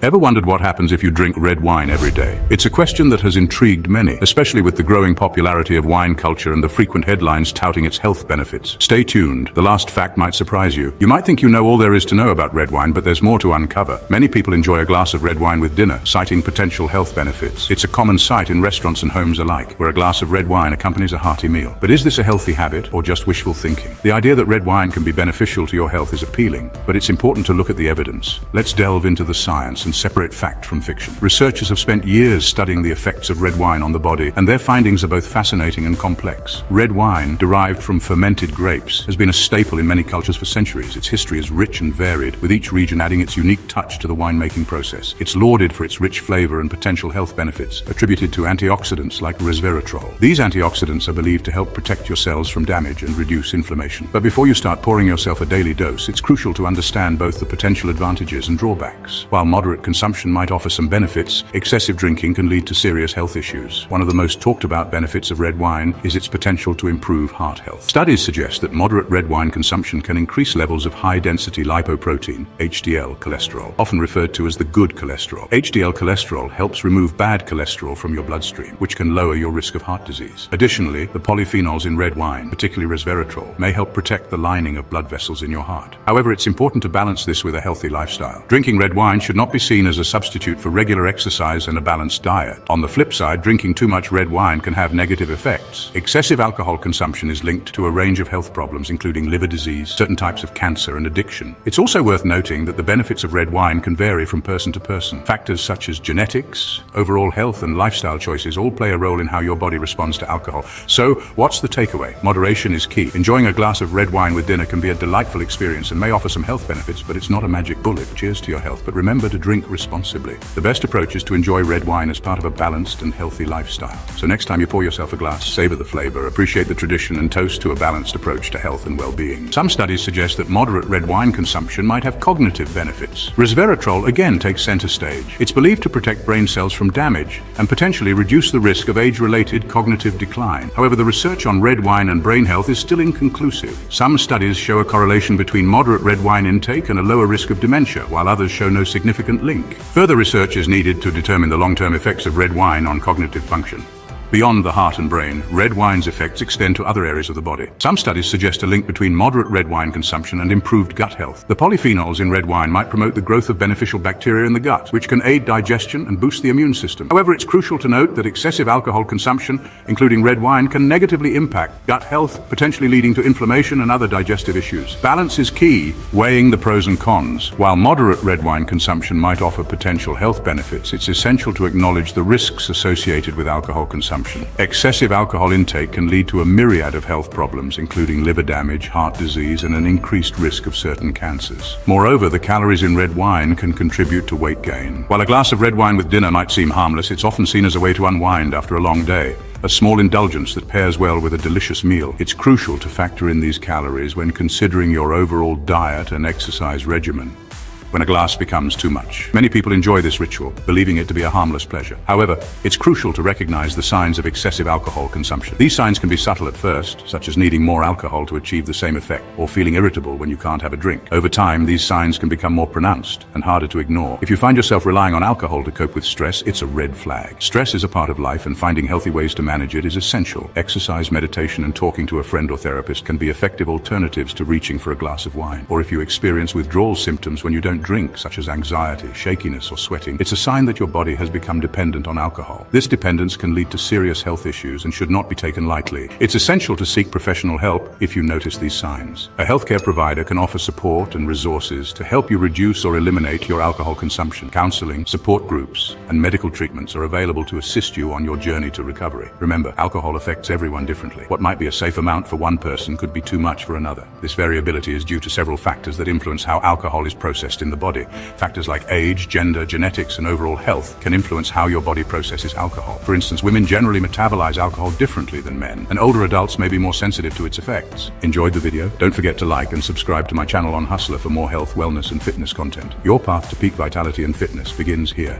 Ever wondered what happens if you drink red wine every day? It's a question that has intrigued many, especially with the growing popularity of wine culture and the frequent headlines touting its health benefits. Stay tuned. The last fact might surprise you. You might think you know all there is to know about red wine, but there's more to uncover. Many people enjoy a glass of red wine with dinner, citing potential health benefits. It's a common sight in restaurants and homes alike, where a glass of red wine accompanies a hearty meal. But is this a healthy habit or just wishful thinking? The idea that red wine can be beneficial to your health is appealing, but it's important to look at the evidence. Let's delve into the science and separate fact from fiction. Researchers have spent years studying the effects of red wine on the body, and their findings are both fascinating and complex. Red wine, derived from fermented grapes, has been a staple in many cultures for centuries. Its history is rich and varied, with each region adding its unique touch to the winemaking process. It's lauded for its rich flavor and potential health benefits, attributed to antioxidants like resveratrol. These antioxidants are believed to help protect your cells from damage and reduce inflammation. But before you start pouring yourself a daily dose, it's crucial to understand both the potential advantages and drawbacks. While moderate consumption might offer some benefits, excessive drinking can lead to serious health issues. One of the most talked about benefits of red wine is its potential to improve heart health. Studies suggest that moderate red wine consumption can increase levels of high-density lipoprotein, HDL cholesterol, often referred to as the good cholesterol. HDL cholesterol helps remove bad cholesterol from your bloodstream, which can lower your risk of heart disease. Additionally, the polyphenols in red wine, particularly resveratrol, may help protect the lining of blood vessels in your heart. However, it's important to balance this with a healthy lifestyle. Drinking red wine should not be seen as a substitute for regular exercise and a balanced diet. On the flip side, drinking too much red wine can have negative effects. Excessive alcohol consumption is linked to a range of health problems, including liver disease, certain types of cancer, and addiction. It's also worth noting that the benefits of red wine can vary from person to person. Factors such as genetics, overall health, and lifestyle choices all play a role in how your body responds to alcohol. So, what's the takeaway? Moderation is key. Enjoying a glass of red wine with dinner can be a delightful experience and may offer some health benefits, but it's not a magic bullet. Cheers to your health, but remember to drink responsibly. The best approach is to enjoy red wine as part of a balanced and healthy lifestyle. So next time you pour yourself a glass, savor the flavor, appreciate the tradition, and toast to a balanced approach to health and well-being. Some studies suggest that moderate red wine consumption might have cognitive benefits. Resveratrol again takes center stage. It's believed to protect brain cells from damage and potentially reduce the risk of age-related cognitive decline. However, the research on red wine and brain health is still inconclusive. Some studies show a correlation between moderate red wine intake and a lower risk of dementia, while others show no significant link. Further research is needed to determine the long-term effects of red wine on cognitive function. Beyond the heart and brain, red wine's effects extend to other areas of the body. Some studies suggest a link between moderate red wine consumption and improved gut health. The polyphenols in red wine might promote the growth of beneficial bacteria in the gut, which can aid digestion and boost the immune system. However, it's crucial to note that excessive alcohol consumption, including red wine, can negatively impact gut health, potentially leading to inflammation and other digestive issues. Balance is key, weighing the pros and cons. While moderate red wine consumption might offer potential health benefits, it's essential to acknowledge the risks associated with alcohol consumption consumption. Excessive alcohol intake can lead to a myriad of health problems, including liver damage, heart disease, and an increased risk of certain cancers. Moreover, the calories in red wine can contribute to weight gain. While a glass of red wine with dinner might seem harmless, it's often seen as a way to unwind after a long day a small indulgence that pairs well with a delicious meal. It's crucial to factor in these calories when considering your overall diet and exercise regimen when a glass becomes too much. Many people enjoy this ritual, believing it to be a harmless pleasure. However, it's crucial to recognize the signs of excessive alcohol consumption. These signs can be subtle at first, such as needing more alcohol to achieve the same effect, or feeling irritable when you can't have a drink. Over time, these signs can become more pronounced and harder to ignore. If you find yourself relying on alcohol to cope with stress, it's a red flag. Stress is a part of life and finding healthy ways to manage it is essential. Exercise, meditation, and talking to a friend or therapist can be effective alternatives to reaching for a glass of wine. Or if you experience withdrawal symptoms when you don't drink, such as anxiety, shakiness, or sweating, it's a sign that your body has become dependent on alcohol. This dependence can lead to serious health issues and should not be taken lightly. It's essential to seek professional help if you notice these signs. A healthcare provider can offer support and resources to help you reduce or eliminate your alcohol consumption. Counseling, support groups, and medical treatments are available to assist you on your journey to recovery. Remember, alcohol affects everyone differently. What might be a safe amount for one person could be too much for another. This variability is due to several factors that influence how alcohol is processed in the body. Factors like age, gender, genetics, and overall health can influence how your body processes alcohol. For instance, women generally metabolize alcohol differently than men, and older adults may be more sensitive to its effects. Enjoyed the video? Don't forget to like and subscribe to my channel OnHustler for more health, wellness, and fitness content. Your path to peak vitality and fitness begins here.